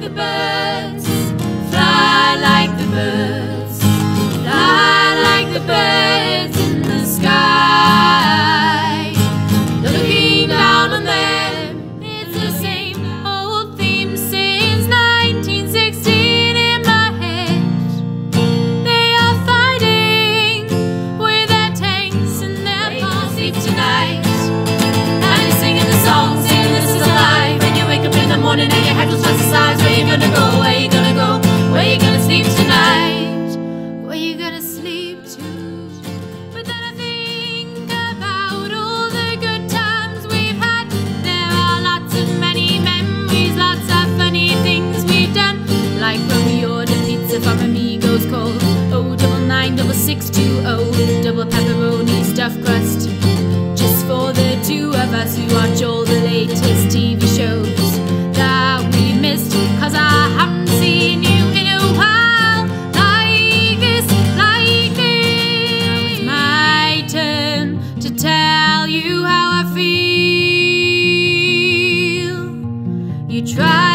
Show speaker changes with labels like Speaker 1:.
Speaker 1: the bird. 620 double pepperoni stuffed crust. Just for the two of us we watch all the latest tv shows that we missed. Cause i haven't seen you in a while. Like this like this. It's my turn to tell you how i feel. You try